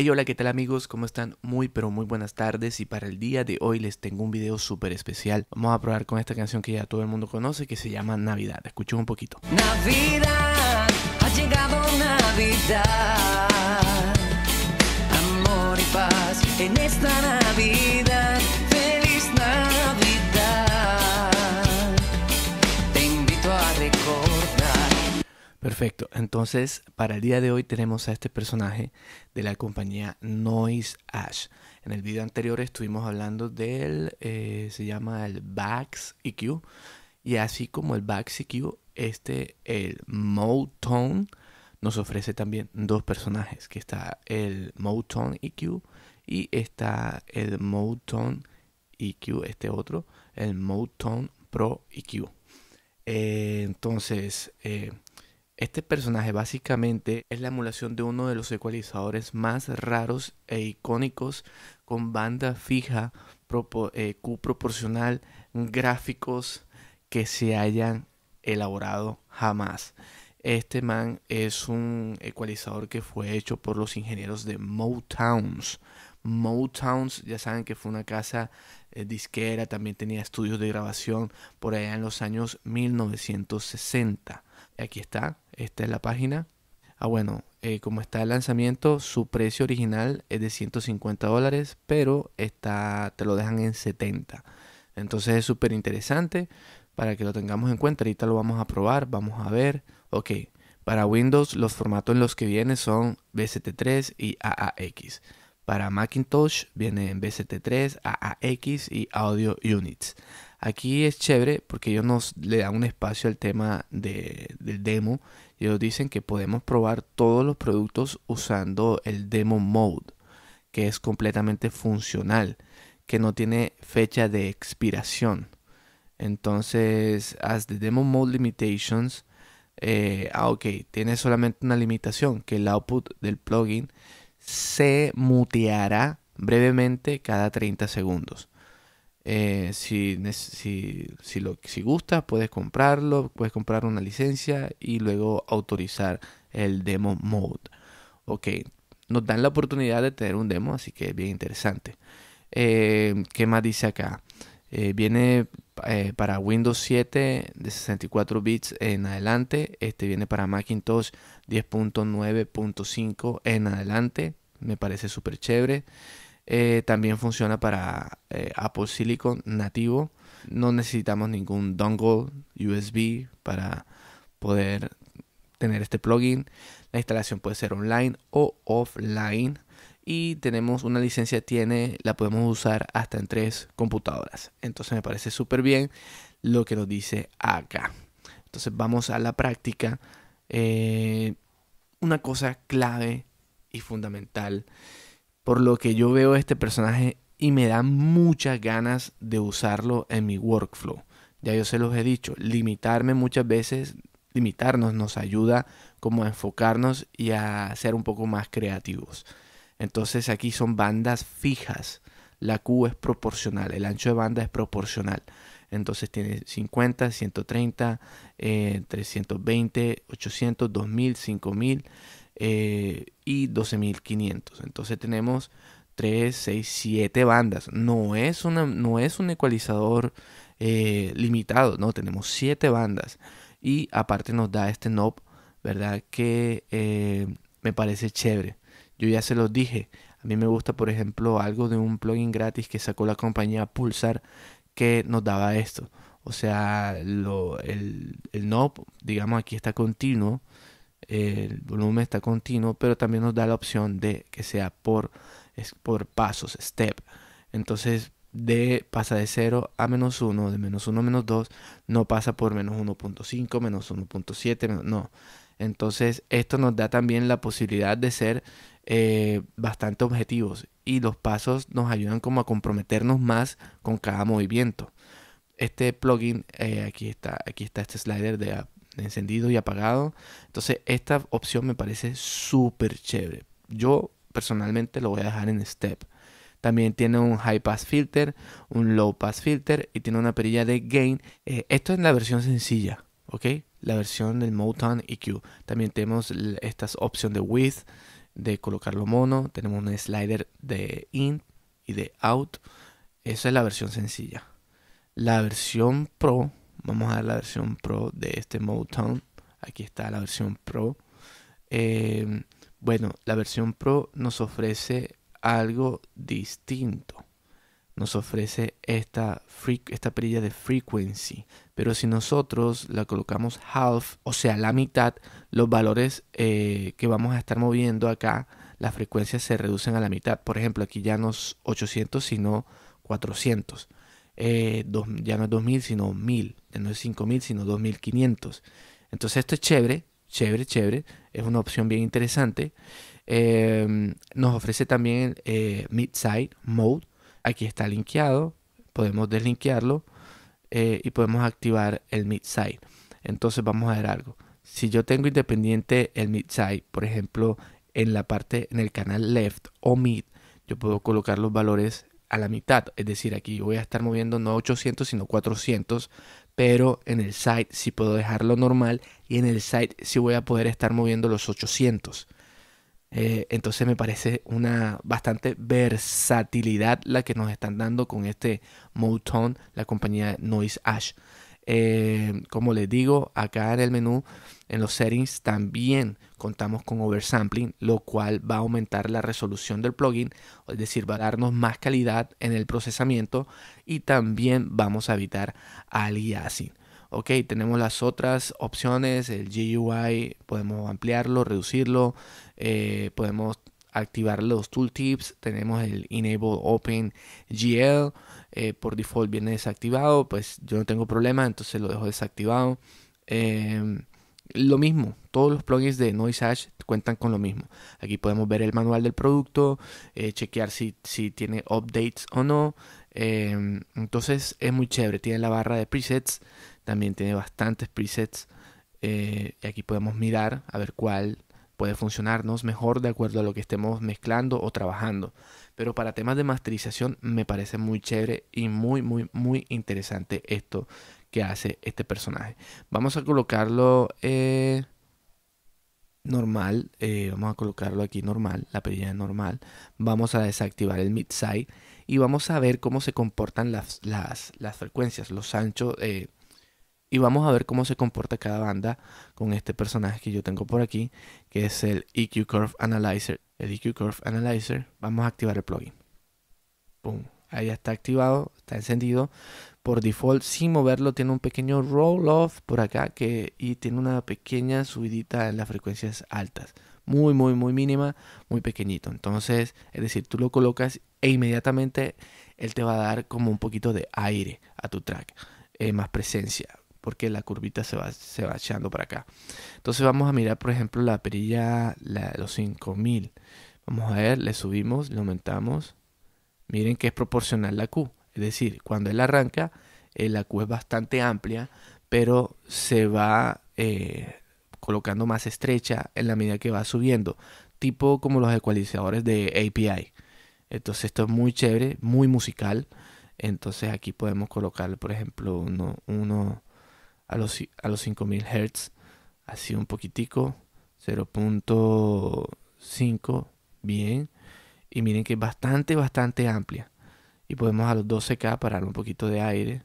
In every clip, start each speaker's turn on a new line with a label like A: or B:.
A: Hey, hola, ¿qué tal amigos? ¿Cómo están? Muy, pero muy buenas tardes y para el día de hoy les tengo un video súper especial. Vamos a probar con esta canción que ya todo el mundo conoce que se llama Navidad. Escuchen un poquito.
B: Navidad, ha llegado Navidad. Amor y paz en esta Navidad.
A: Perfecto, entonces para el día de hoy tenemos a este personaje de la compañía Noise Ash. En el video anterior estuvimos hablando del, eh, se llama el Bax EQ. Y así como el Bax EQ, este, el Tone nos ofrece también dos personajes, que está el Tone EQ y está el Tone EQ, este otro, el Tone Pro EQ. Eh, entonces, eh, este personaje básicamente es la emulación de uno de los ecualizadores más raros e icónicos con banda fija, eh, Q proporcional, gráficos que se hayan elaborado jamás. Este man es un ecualizador que fue hecho por los ingenieros de Motowns. Motowns, ya saben que fue una casa eh, disquera, también tenía estudios de grabación por allá en los años 1960. Aquí está, esta es la página. Ah, bueno, eh, como está el lanzamiento, su precio original es de 150 dólares, pero está, te lo dejan en 70. Entonces es súper interesante para que lo tengamos en cuenta. Ahorita lo vamos a probar, vamos a ver. Ok, para Windows los formatos en los que viene son BST3 y AAX. Para Macintosh viene en BST3, AAX y Audio Units. Aquí es chévere porque ellos nos le dan un espacio al tema de, del demo. Ellos dicen que podemos probar todos los productos usando el demo mode, que es completamente funcional, que no tiene fecha de expiración. Entonces, as the demo mode limitations, eh, ah, ok, tiene solamente una limitación, que el output del plugin se muteará brevemente cada 30 segundos. Eh, si, si, si, lo, si gusta, puedes comprarlo, puedes comprar una licencia y luego autorizar el demo mode. Ok, nos dan la oportunidad de tener un demo, así que es bien interesante. Eh, ¿Qué más dice acá? Eh, viene para Windows 7 de 64 bits en adelante. Este viene para Macintosh 10.9.5 en adelante. Me parece súper chévere. Eh, también funciona para eh, Apple Silicon nativo. No necesitamos ningún dongle USB para poder tener este plugin. La instalación puede ser online o offline. Y tenemos una licencia, tiene, la podemos usar hasta en tres computadoras. Entonces me parece súper bien lo que nos dice acá. Entonces vamos a la práctica. Eh, una cosa clave y fundamental por lo que yo veo este personaje y me da muchas ganas de usarlo en mi workflow. Ya yo se los he dicho, limitarme muchas veces, limitarnos nos ayuda como a enfocarnos y a ser un poco más creativos. Entonces aquí son bandas fijas. La Q es proporcional, el ancho de banda es proporcional. Entonces tiene 50, 130, 320, 800, 2000, 5000 eh, y 12.500. Entonces tenemos 3, 6, 7 bandas. No es, una, no es un ecualizador eh, limitado, no, tenemos 7 bandas. Y aparte nos da este knob, ¿verdad? Que eh, me parece chévere. Yo ya se los dije. A mí me gusta, por ejemplo, algo de un plugin gratis que sacó la compañía Pulsar que nos daba esto. O sea, el, el knob, digamos, aquí está continuo el volumen está continuo, pero también nos da la opción de que sea por, por pasos, step. Entonces, de pasa de 0 a menos 1, de menos 1 a menos 2, no pasa por menos 1.5, menos 1.7, no. Entonces, esto nos da también la posibilidad de ser eh, bastante objetivos y los pasos nos ayudan como a comprometernos más con cada movimiento. Este plugin, eh, aquí está, aquí está este slider de, encendido y apagado. Entonces esta opción me parece súper chévere. Yo personalmente lo voy a dejar en step. También tiene un high pass filter, un low pass filter y tiene una perilla de gain. Eh, esto es la versión sencilla, ¿ok? La versión del Motown EQ. También tenemos esta opción de width, de colocarlo mono. Tenemos un slider de in y de out. Esa es la versión sencilla. La versión Pro, vamos a ver la versión Pro de este Motown. Aquí está la versión Pro. Eh, bueno, la versión Pro nos ofrece algo distinto. Nos ofrece esta, esta perilla de frequency. Pero si nosotros la colocamos half, o sea, la mitad, los valores eh, que vamos a estar moviendo acá, las frecuencias se reducen a la mitad. Por ejemplo, aquí ya no es 800, sino 400. Eh, ya no es 2000, sino 1000. Ya no es 5000, sino 2500. Entonces esto es chévere, chévere, chévere. Es una opción bien interesante. Em, nos ofrece también eh, Mid-Side Mode. Aquí está linkeado. Podemos deslinkearlo eh, y podemos activar el Mid-Side. Entonces vamos a ver algo. Si yo tengo independiente el Mid-Side, por ejemplo, en la parte, en el canal left o mid, yo puedo colocar los valores a la mitad. Es decir, aquí voy a estar moviendo no 800 sino 400, pero en el side sí puedo dejarlo normal y en el side sí voy a poder estar moviendo los 800. Eh, entonces me parece una bastante versatilidad la que nos están dando con este Motown, la compañía Noise Ash. Eh, como les digo, acá en el menú, en los settings, también contamos con oversampling, lo cual va a aumentar la resolución del plugin, es decir, va a darnos más calidad en el procesamiento y también vamos a evitar aliasing. Ok, tenemos las otras opciones, el GUI, podemos ampliarlo, reducirlo, eh, podemos activar los tooltips, tenemos el Enable Open GL, eh, por default viene desactivado, pues yo no tengo problema, entonces lo dejo desactivado. Em, lo mismo, todos los plugins de Noise cuentan con lo mismo. Aquí podemos ver el manual del producto, eh, chequear si, si, tiene updates o no. Em, entonces es muy chévere. Tiene la barra de presets, también tiene bastantes presets. Eh, y aquí podemos mirar a ver cuál puede funcionarnos mejor de acuerdo a lo que estemos mezclando o trabajando. Pero para temas de masterización me parece muy chévere y muy, muy, muy interesante esto que hace este personaje. Vamos a colocarlo eh, normal. Eh, vamos a colocarlo aquí normal, la perilla normal. Vamos a desactivar el mid-side y vamos a ver cómo se comportan las, las, las frecuencias, los anchos. Eh, y vamos a ver cómo se comporta cada banda con este personaje que yo tengo por aquí, que es el EQ Curve Analyzer. El EQ Curve Analyzer, vamos a activar el plugin. Pum, ahí ya está activado, está encendido. Por default, sin moverlo, tiene un pequeño roll off por acá que, y tiene una pequeña subidita en las frecuencias altas. Muy, muy, muy mínima, muy pequeñito. Entonces, es decir, tú lo colocas e inmediatamente él te va a dar como un poquito de aire a tu track, eh, más presencia porque la curvita se va, se va echando para acá. Entonces vamos a mirar, por ejemplo, la perilla, la, los 5000. Vamos a ver, le subimos, le aumentamos. Miren que es proporcional la Q. Es decir, cuando él arranca, eh, la Q es bastante amplia, pero se va eh, colocando más estrecha en la medida que va subiendo. Tipo como los ecualizadores de API. Entonces esto es muy chévere, muy musical. Entonces aquí podemos colocar, por ejemplo, uno a los, a los 5000 Hz, así un poquitico, 0.5, bien. Y miren que es bastante, bastante amplia. Y podemos a los 12K parar un poquito de aire,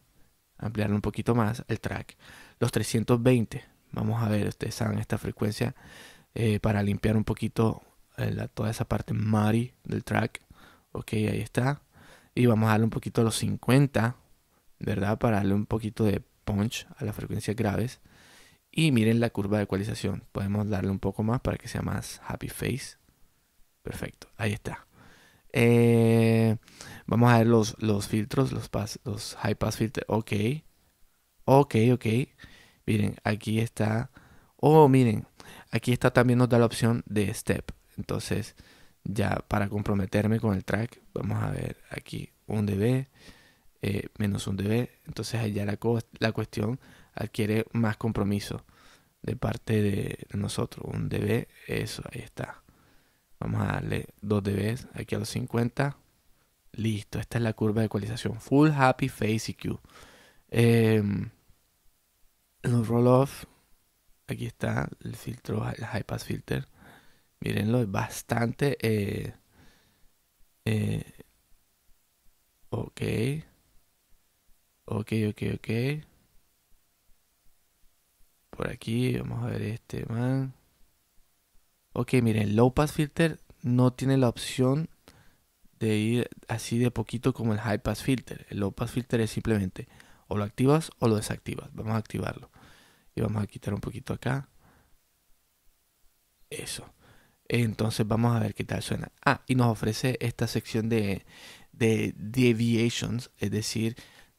A: ampliarlo un poquito más el track. Los 320, vamos a ver, ustedes saben esta frecuencia eh, para limpiar un poquito eh, toda esa parte muddy del track. Ok, ahí está. Y vamos a darle un poquito a los 50, ¿verdad? Para darle un poquito de punch a las frecuencias graves. Y miren la curva de ecualización. Podemos darle un poco más para que sea más happy face. Perfecto, ahí está. Eh, vamos a ver los, los filtros, los, los high pass filters. Ok, ok, ok. Miren, aquí está. Oh, miren, aquí está también nos da la opción de step. Entonces, ya para comprometerme con el track, vamos a ver aquí un dB. Eh, menos un dB. Entonces allá la, la cuestión adquiere más compromiso de parte de, nosotros. Un dB, eso, ahí está. Vamos a darle 2 dB aquí a los 50. Listo, esta es la curva de ecualización. Full Happy Face EQ. Eh, roll off, aquí está el filtro, el high pass filter. Mírenlo, es bastante... Eh, eh, ok. Ok, ok, ok. Por aquí, vamos a ver este man. Ok, miren, low pass filter no tiene la opción de ir así de poquito como el high pass filter. El low pass filter es simplemente o lo activas o lo desactivas. Vamos a activarlo. Y vamos a quitar un poquito acá. Eso. Entonces vamos a ver qué tal suena. Ah, y nos ofrece esta sección de, de deviations, es decir,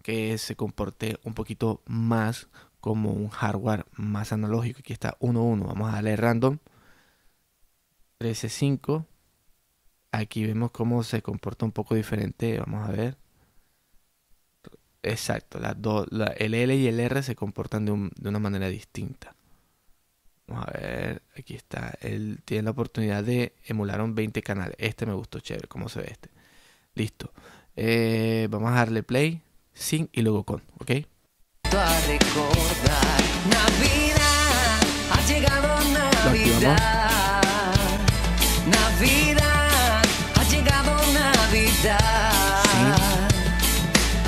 A: que se comporte un poquito más como un hardware más analógico. Aquí está 1.1. Vamos a darle random. 13.5. Aquí vemos cómo se comporta un poco diferente. Vamos a ver. Exacto, las dos, el L y el R se comportan de, de, una manera distinta. Vamos a ver, aquí está. Él tiene la oportunidad de emular un 20 canales. Este me gustó chévere, cómo se ve este. Listo. Eh, vamos a darle play, sin y luego con, ¿ok?
B: A recordar Navidad, ha llegado Navidad. Navidad, ha llegado Navidad.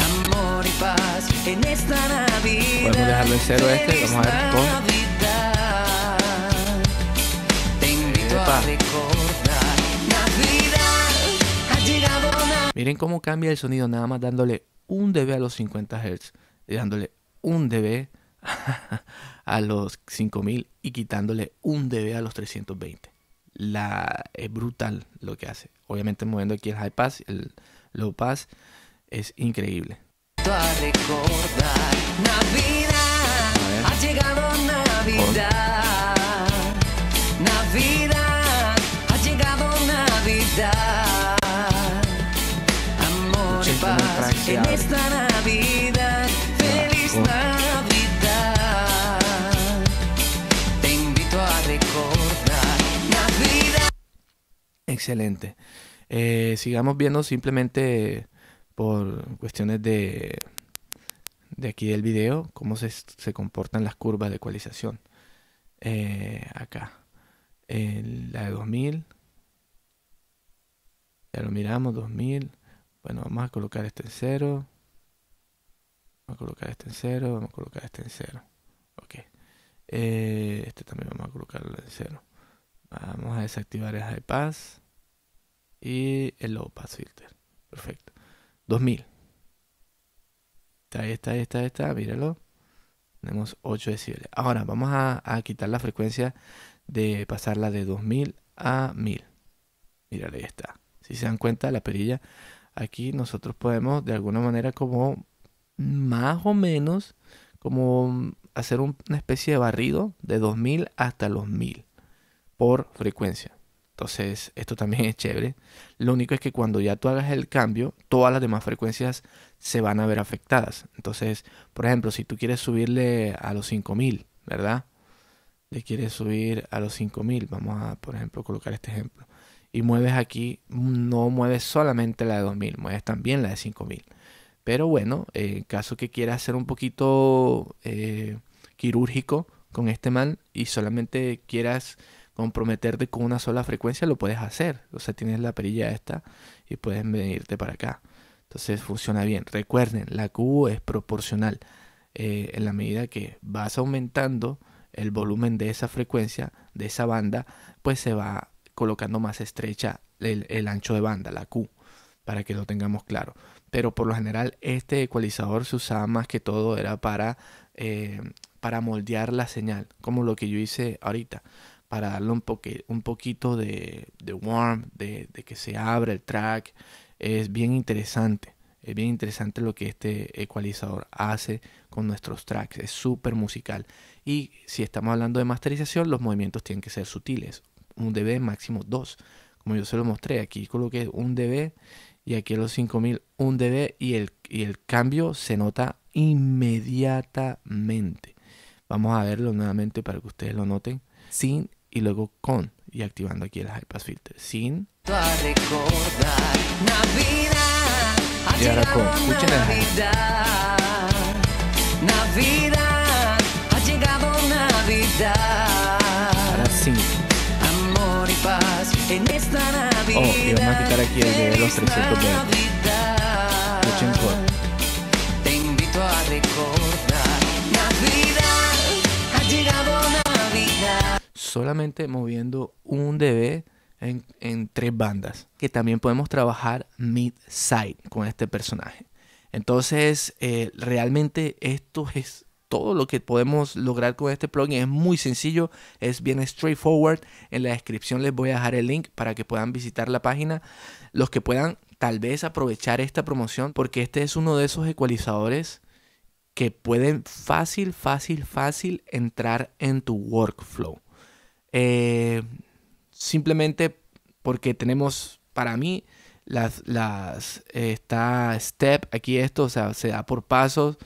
B: Amor y paz en esta Navidad.
A: Podemos dejarlo en cero este, vamos a ver con.
B: Navidad. Te invito
A: Epa.
B: a recordar Navidad, ha llegado Navidad.
A: Miren cómo cambia el sonido nada más dándole un dB a los 50 Hz dándole un dB a los 5000 y quitándole un dB a los 320. La, es brutal lo que hace. Obviamente moviendo aquí el high pass, el low pass, es increíble.
B: En esta Navidad. Feliz Navidad. Te invito a recordar Navidad.
A: Excelente. Eh, sigamos viendo simplemente por cuestiones de, de aquí del video cómo se, se comportan las curvas de ecualización. Eh, acá. En la de 2000. Ya lo miramos, 2000. Bueno, vamos a colocar este en cero. Vamos a colocar este en cero. Vamos a colocar este en cero. Ok. Eh, este también vamos a colocarlo en cero. Vamos a desactivar el high pass y el low pass filter. Perfecto. 2000. Está, ahí está, ahí está, ahí está, míralo. Tenemos 8 decibeles. Ahora vamos a, a quitar la frecuencia de pasarla de 2000 a 1000. Mírale, ahí está. Si se dan cuenta, la perilla, aquí nosotros podemos de alguna manera como más o menos como hacer un- una especie de barrido de 2000 hasta los 1000 por frecuencia. Entonces, esto también es chévere. Lo único es que cuando ya tú hagas el cambio, todas las demás frecuencias se van a ver afectadas. Entonces, por ejemplo, si tú quieres subirle a los 5000, ¿verdad? Le quieres subir a los 5000, vamos a, por ejemplo, colocar este ejemplo. Y mueves aquí, no mueves solamente la de 2000, mueves también la de 5000. Pero bueno, eh, en caso que quieras ser un poquito eh, quirúrgico con este man y solamente quieras comprometerte con una sola frecuencia, lo puedes hacer. O sea, tienes la perilla esta y puedes venirte para acá. Entonces funciona bien. Recuerden, la Q es proporcional. Eh, en la medida que vas aumentando el volumen de esa frecuencia, de esa banda, pues se va colocando más estrecha el, ancho de banda, la Q, para que lo tengamos claro. Pero por lo general este ecualizador se usaba más que todo era para, eh, para moldear la señal, como lo que yo hice ahorita, para darle un, un poquito de, de warm, de, de que se abra el track. Es bien interesante. Es bien interesante lo que este ecualizador hace con nuestros tracks. Es súper musical. Y si estamos hablando de masterización, los movimientos tienen que ser sutiles. Un dB máximo 2. Como yo se lo mostré, aquí coloqué un dB y aquí a los 5000 un dB y el, y el cambio se nota inmediatamente. Vamos a verlo nuevamente para que ustedes lo noten. Sin y luego con. Y activando aquí el high pass filter. Sin Y ahora con- escuchen el
B: Navidad. Navidad. Ha llegado.
A: Oh, y vamos a quitar aquí el de los 320.
B: Navidad.
A: Escuchen
B: Te invito a recordar Navidad, ha llegado Navidad.
A: solamente moviendo un dB en, en tres bandas. Que también podemos trabajar mid-side con este personaje. Entonces, eh, realmente esto es todo lo que podemos lograr con este plugin. Es muy sencillo, es bien straightforward. En la descripción les voy a dejar el link para que puedan visitar la página. Los que puedan tal vez aprovechar esta promoción porque este es uno de esos ecualizadores que pueden fácil, fácil, fácil entrar en tu workflow. Eh, simplemente porque tenemos, para mí, las, las, eh, está step, aquí esto, o sea, se da por pasos.